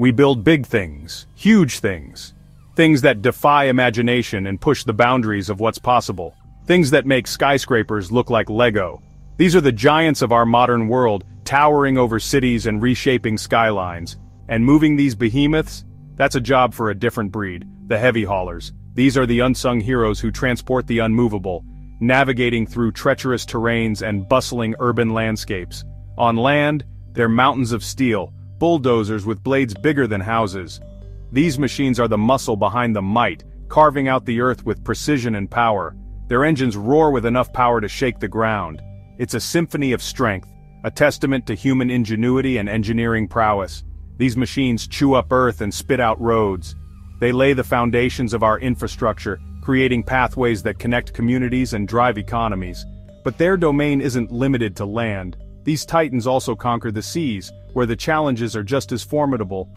We build big things, huge things. Things that defy imagination and push the boundaries of what's possible. Things that make skyscrapers look like Lego. These are the giants of our modern world, towering over cities and reshaping skylines. And moving these behemoths? That's a job for a different breed, the heavy haulers. These are the unsung heroes who transport the unmovable, navigating through treacherous terrains and bustling urban landscapes. On land, they're mountains of steel, bulldozers with blades bigger than houses. These machines are the muscle behind the might, carving out the earth with precision and power. Their engines roar with enough power to shake the ground. It's a symphony of strength, a testament to human ingenuity and engineering prowess. These machines chew up earth and spit out roads. They lay the foundations of our infrastructure, creating pathways that connect communities and drive economies. But their domain isn't limited to land. These titans also conquer the seas, where the challenges are just as formidable.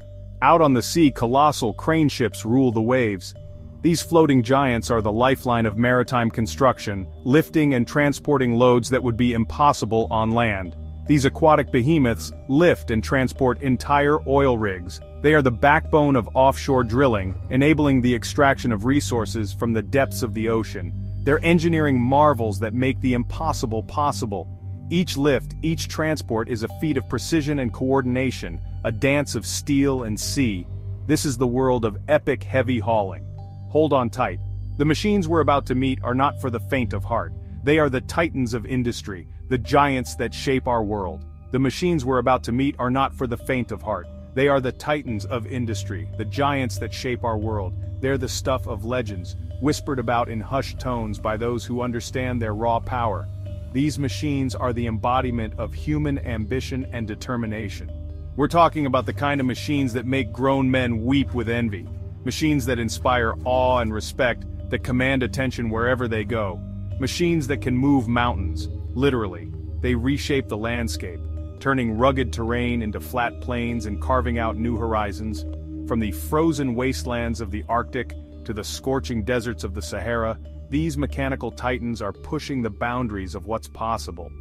Out on the sea colossal crane ships rule the waves. These floating giants are the lifeline of maritime construction, lifting and transporting loads that would be impossible on land. These aquatic behemoths lift and transport entire oil rigs. They are the backbone of offshore drilling, enabling the extraction of resources from the depths of the ocean. They're engineering marvels that make the impossible possible. Each lift, each transport is a feat of precision and coordination, a dance of steel and sea. This is the world of epic heavy hauling. Hold on tight. The machines we're about to meet are not for the faint of heart. They are the titans of industry, the giants that shape our world. The machines we're about to meet are not for the faint of heart. They are the titans of industry, the giants that shape our world. They're the stuff of legends, whispered about in hushed tones by those who understand their raw power. These machines are the embodiment of human ambition and determination. We're talking about the kind of machines that make grown men weep with envy. Machines that inspire awe and respect, that command attention wherever they go. Machines that can move mountains, literally. They reshape the landscape, turning rugged terrain into flat plains and carving out new horizons. From the frozen wastelands of the Arctic to the scorching deserts of the Sahara, these mechanical titans are pushing the boundaries of what's possible.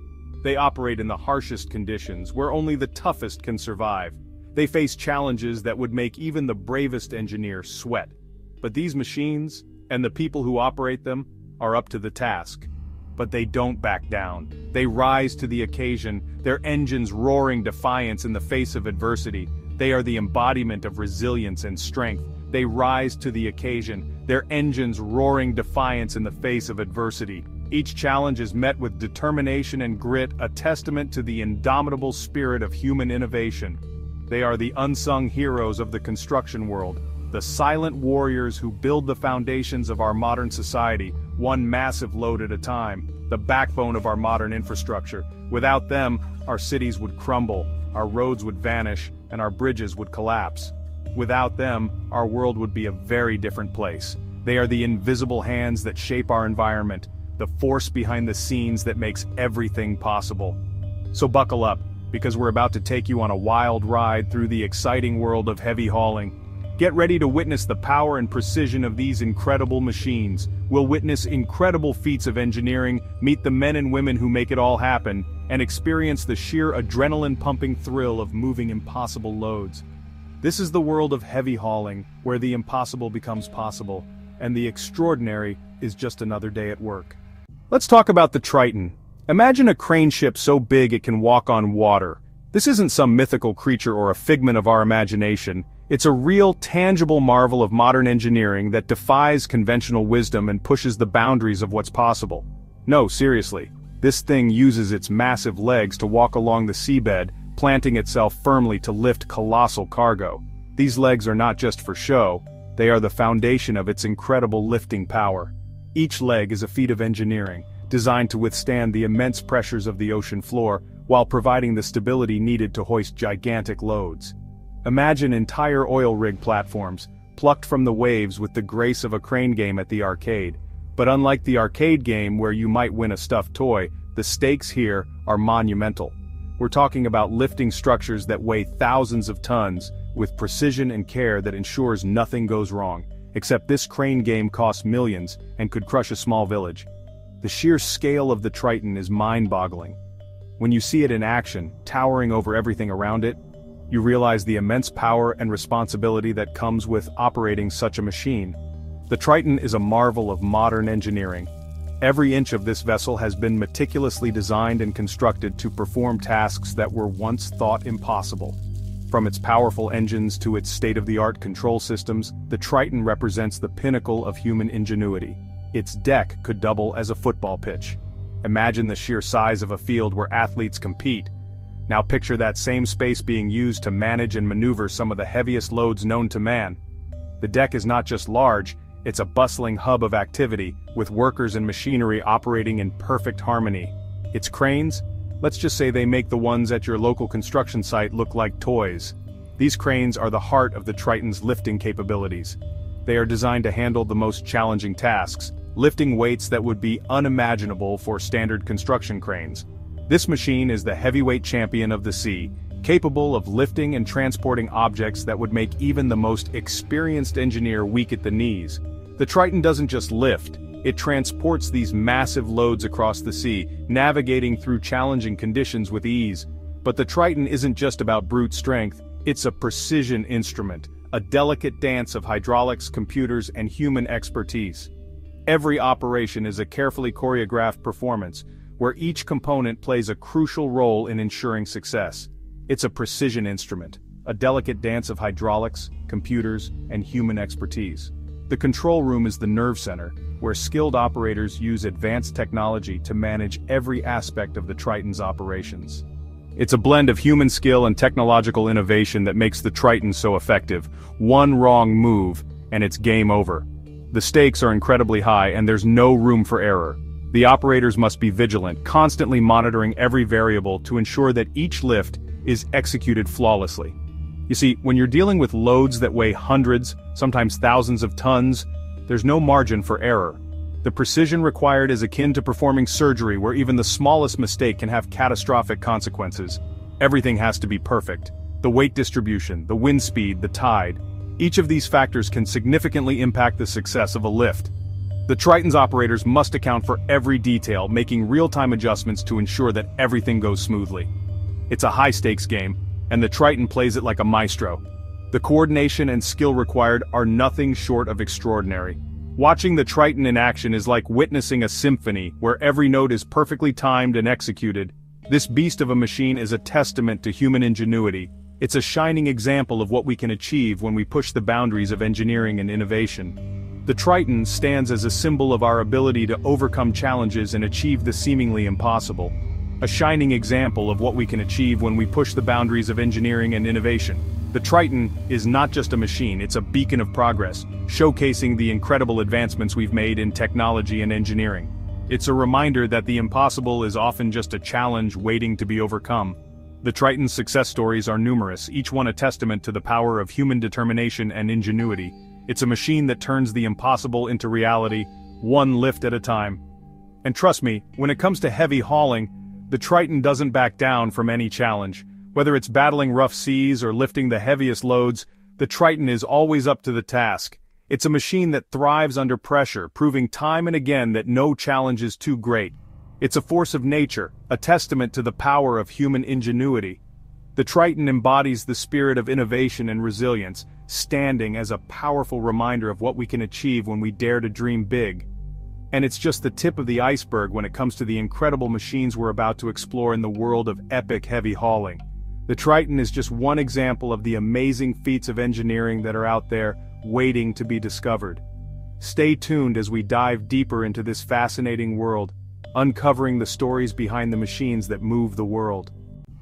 They operate in the harshest conditions, where only the toughest can survive. They face challenges that would make even the bravest engineer sweat. But these machines, and the people who operate them, are up to the task. But they don't back down. They rise to the occasion, their engines roaring defiance in the face of adversity. They are the embodiment of resilience and strength. They rise to the occasion, their engines roaring defiance in the face of adversity. Each challenge is met with determination and grit, a testament to the indomitable spirit of human innovation. They are the unsung heroes of the construction world, the silent warriors who build the foundations of our modern society, one massive load at a time, the backbone of our modern infrastructure. Without them, our cities would crumble, our roads would vanish, and our bridges would collapse. Without them, our world would be a very different place. They are the invisible hands that shape our environment, the force behind the scenes that makes everything possible. So buckle up, because we're about to take you on a wild ride through the exciting world of heavy hauling. Get ready to witness the power and precision of these incredible machines. We'll witness incredible feats of engineering, meet the men and women who make it all happen, and experience the sheer adrenaline-pumping thrill of moving impossible loads. This is the world of heavy hauling, where the impossible becomes possible, and the extraordinary is just another day at work. Let's talk about the Triton. Imagine a crane ship so big it can walk on water. This isn't some mythical creature or a figment of our imagination, it's a real, tangible marvel of modern engineering that defies conventional wisdom and pushes the boundaries of what's possible. No, seriously, this thing uses its massive legs to walk along the seabed, planting itself firmly to lift colossal cargo. These legs are not just for show, they are the foundation of its incredible lifting power. Each leg is a feat of engineering, designed to withstand the immense pressures of the ocean floor, while providing the stability needed to hoist gigantic loads. Imagine entire oil rig platforms, plucked from the waves with the grace of a crane game at the arcade. But unlike the arcade game where you might win a stuffed toy, the stakes here are monumental. We're talking about lifting structures that weigh thousands of tons, with precision and care that ensures nothing goes wrong, except this crane game costs millions and could crush a small village. The sheer scale of the Triton is mind-boggling. When you see it in action, towering over everything around it, you realize the immense power and responsibility that comes with operating such a machine. The Triton is a marvel of modern engineering. Every inch of this vessel has been meticulously designed and constructed to perform tasks that were once thought impossible. From its powerful engines to its state-of-the-art control systems, the Triton represents the pinnacle of human ingenuity. Its deck could double as a football pitch. Imagine the sheer size of a field where athletes compete. Now picture that same space being used to manage and maneuver some of the heaviest loads known to man. The deck is not just large, it's a bustling hub of activity, with workers and machinery operating in perfect harmony. Its cranes? Let's just say they make the ones at your local construction site look like toys. These cranes are the heart of the Triton's lifting capabilities. They are designed to handle the most challenging tasks, lifting weights that would be unimaginable for standard construction cranes. This machine is the heavyweight champion of the sea, capable of lifting and transporting objects that would make even the most experienced engineer weak at the knees. The Triton doesn't just lift, it transports these massive loads across the sea, navigating through challenging conditions with ease. But the Triton isn't just about brute strength, it's a precision instrument, a delicate dance of hydraulics, computers, and human expertise. Every operation is a carefully choreographed performance, where each component plays a crucial role in ensuring success. It's a precision instrument, a delicate dance of hydraulics, computers, and human expertise. The control room is the nerve center, where skilled operators use advanced technology to manage every aspect of the Triton's operations. It's a blend of human skill and technological innovation that makes the Triton so effective. One wrong move, and it's game over. The stakes are incredibly high and there's no room for error. The operators must be vigilant, constantly monitoring every variable to ensure that each lift is executed flawlessly. You see, when you're dealing with loads that weigh hundreds, sometimes thousands of tons, there's no margin for error. The precision required is akin to performing surgery where even the smallest mistake can have catastrophic consequences. Everything has to be perfect. The weight distribution, the wind speed, the tide, each of these factors can significantly impact the success of a lift. The Triton's operators must account for every detail, making real-time adjustments to ensure that everything goes smoothly. It's a high-stakes game, and the Triton plays it like a maestro. The coordination and skill required are nothing short of extraordinary. Watching the Triton in action is like witnessing a symphony where every note is perfectly timed and executed. This beast of a machine is a testament to human ingenuity, it's a shining example of what we can achieve when we push the boundaries of engineering and innovation. The Triton stands as a symbol of our ability to overcome challenges and achieve the seemingly impossible. A shining example of what we can achieve when we push the boundaries of engineering and innovation. The Triton is not just a machine, it's a beacon of progress, showcasing the incredible advancements we've made in technology and engineering. It's a reminder that the impossible is often just a challenge waiting to be overcome. The Triton's success stories are numerous, each one a testament to the power of human determination and ingenuity. It's a machine that turns the impossible into reality, one lift at a time. And trust me, when it comes to heavy hauling, the Triton doesn't back down from any challenge. Whether it's battling rough seas or lifting the heaviest loads, the Triton is always up to the task. It's a machine that thrives under pressure, proving time and again that no challenge is too great. It's a force of nature, a testament to the power of human ingenuity. The Triton embodies the spirit of innovation and resilience, standing as a powerful reminder of what we can achieve when we dare to dream big. And it's just the tip of the iceberg when it comes to the incredible machines we're about to explore in the world of epic heavy hauling. The Triton is just one example of the amazing feats of engineering that are out there, waiting to be discovered. Stay tuned as we dive deeper into this fascinating world, uncovering the stories behind the machines that move the world.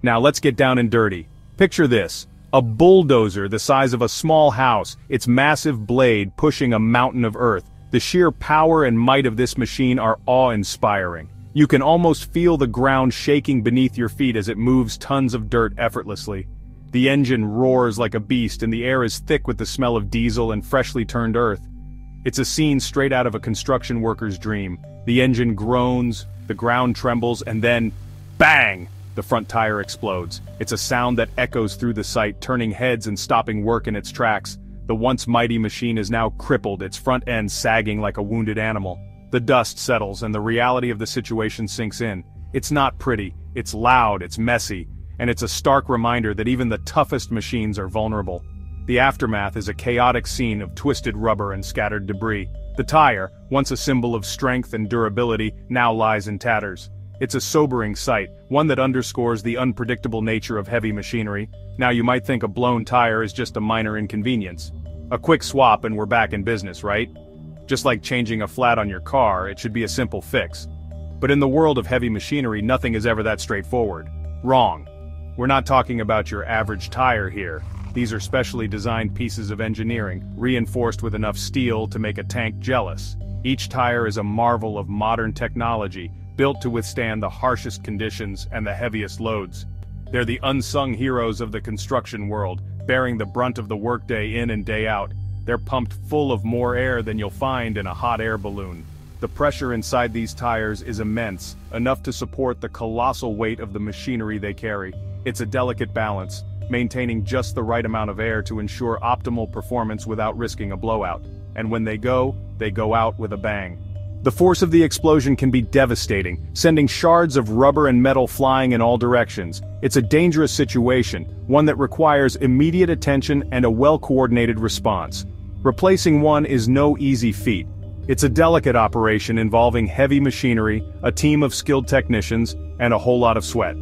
Now let's get down and dirty. Picture this. A bulldozer the size of a small house, its massive blade pushing a mountain of earth. The sheer power and might of this machine are awe-inspiring. You can almost feel the ground shaking beneath your feet as it moves tons of dirt effortlessly. The engine roars like a beast and the air is thick with the smell of diesel and freshly turned earth. It's a scene straight out of a construction worker's dream. The engine groans, the ground trembles, and then, bang! The front tire explodes. It's a sound that echoes through the site, turning heads and stopping work in its tracks. The once mighty machine is now crippled, its front end sagging like a wounded animal. The dust settles and the reality of the situation sinks in. It's not pretty, it's loud, it's messy, and it's a stark reminder that even the toughest machines are vulnerable. The aftermath is a chaotic scene of twisted rubber and scattered debris. The tire, once a symbol of strength and durability, now lies in tatters. It's a sobering sight, one that underscores the unpredictable nature of heavy machinery. Now you might think a blown tire is just a minor inconvenience. A quick swap and we're back in business, right? Just like changing a flat on your car, it should be a simple fix. But in the world of heavy machinery nothing is ever that straightforward. Wrong. We're not talking about your average tire here. These are specially designed pieces of engineering, reinforced with enough steel to make a tank jealous. Each tire is a marvel of modern technology, built to withstand the harshest conditions and the heaviest loads. They're the unsung heroes of the construction world, bearing the brunt of the workday in and day out. They're pumped full of more air than you'll find in a hot air balloon. The pressure inside these tires is immense, enough to support the colossal weight of the machinery they carry. It's a delicate balance, maintaining just the right amount of air to ensure optimal performance without risking a blowout. And when they go, they go out with a bang. The force of the explosion can be devastating, sending shards of rubber and metal flying in all directions. It's a dangerous situation, one that requires immediate attention and a well-coordinated response. Replacing one is no easy feat. It's a delicate operation involving heavy machinery, a team of skilled technicians, and a whole lot of sweat.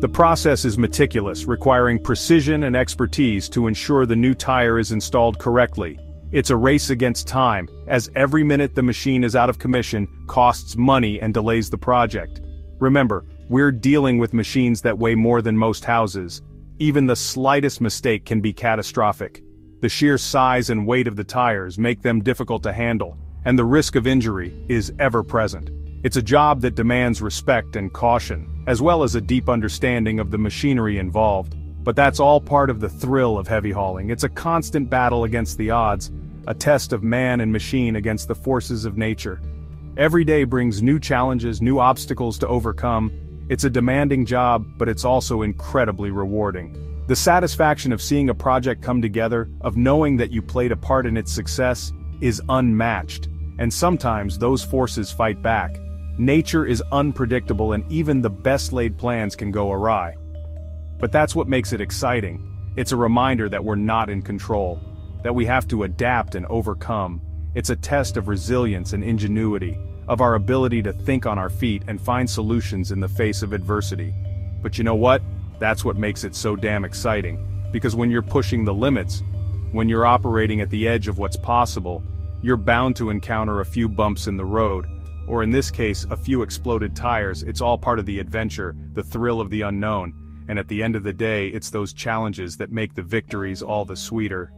The process is meticulous, requiring precision and expertise to ensure the new tire is installed correctly. It's a race against time, as every minute the machine is out of commission costs money and delays the project. Remember, we're dealing with machines that weigh more than most houses. Even the slightest mistake can be catastrophic. The sheer size and weight of the tires make them difficult to handle, and the risk of injury is ever present. It's a job that demands respect and caution, as well as a deep understanding of the machinery involved. But that's all part of the thrill of heavy hauling. It's a constant battle against the odds, a test of man and machine against the forces of nature. Every day brings new challenges, new obstacles to overcome. It's a demanding job, but it's also incredibly rewarding. The satisfaction of seeing a project come together, of knowing that you played a part in its success, is unmatched. And sometimes those forces fight back. Nature is unpredictable and even the best laid plans can go awry. But that's what makes it exciting. It's a reminder that we're not in control, that we have to adapt and overcome. It's a test of resilience and ingenuity, of our ability to think on our feet and find solutions in the face of adversity. But you know what? That's what makes it so damn exciting. Because when you're pushing the limits, when you're operating at the edge of what's possible, you're bound to encounter a few bumps in the road, or in this case, a few exploded tires, it's all part of the adventure, the thrill of the unknown, and at the end of the day it's those challenges that make the victories all the sweeter.